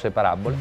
grosse parabole.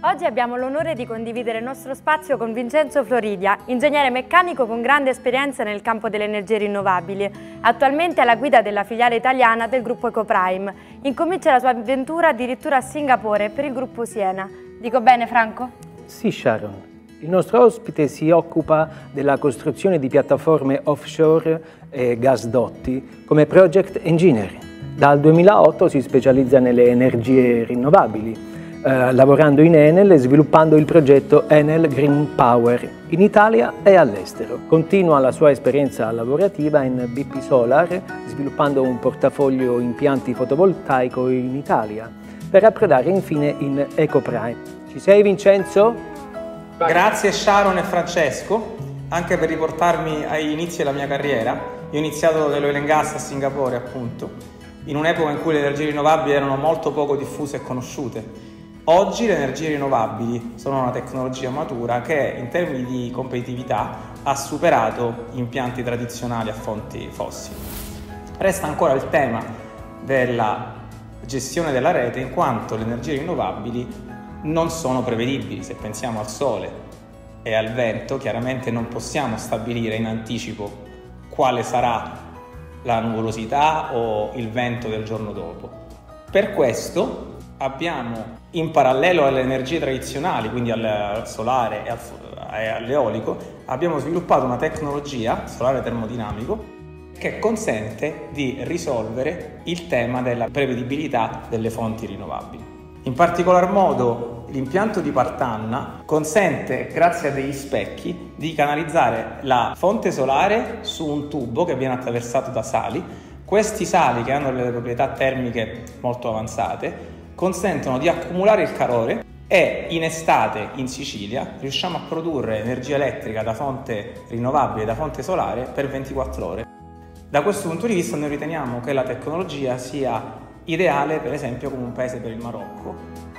Oggi abbiamo l'onore di condividere il nostro spazio con Vincenzo Floridia, ingegnere meccanico con grande esperienza nel campo delle energie rinnovabili, attualmente alla guida della filiale italiana del gruppo Ecoprime. Incomincia la sua avventura addirittura a Singapore per il gruppo Siena. Dico bene Franco? Sì Sharon. Il nostro ospite si occupa della costruzione di piattaforme offshore e gasdotti come project engineer. Dal 2008 si specializza nelle energie rinnovabili eh, lavorando in Enel e sviluppando il progetto Enel Green Power in Italia e all'estero. Continua la sua esperienza lavorativa in BP Solar, sviluppando un portafoglio impianti fotovoltaico in Italia, per approdare infine in EcoPrime. Ci sei Vincenzo? Grazie Sharon e Francesco, anche per riportarmi agli inizi della mia carriera. Io ho iniziato nell'oil and gas a Singapore appunto, in un'epoca in cui le energie rinnovabili erano molto poco diffuse e conosciute Oggi le energie rinnovabili sono una tecnologia matura che in termini di competitività ha superato gli impianti tradizionali a fonti fossili. Resta ancora il tema della gestione della rete in quanto le energie rinnovabili non sono prevedibili. Se pensiamo al sole e al vento, chiaramente non possiamo stabilire in anticipo quale sarà la nuvolosità o il vento del giorno dopo. Per questo abbiamo in parallelo alle energie tradizionali, quindi al solare e all'eolico, abbiamo sviluppato una tecnologia, solare termodinamico, che consente di risolvere il tema della prevedibilità delle fonti rinnovabili. In particolar modo l'impianto di Partanna consente, grazie a degli specchi, di canalizzare la fonte solare su un tubo che viene attraversato da sali. Questi sali, che hanno delle proprietà termiche molto avanzate, consentono di accumulare il calore e in estate in Sicilia riusciamo a produrre energia elettrica da fonte rinnovabile, da fonte solare per 24 ore. Da questo punto di vista noi riteniamo che la tecnologia sia ideale per esempio come un paese per il Marocco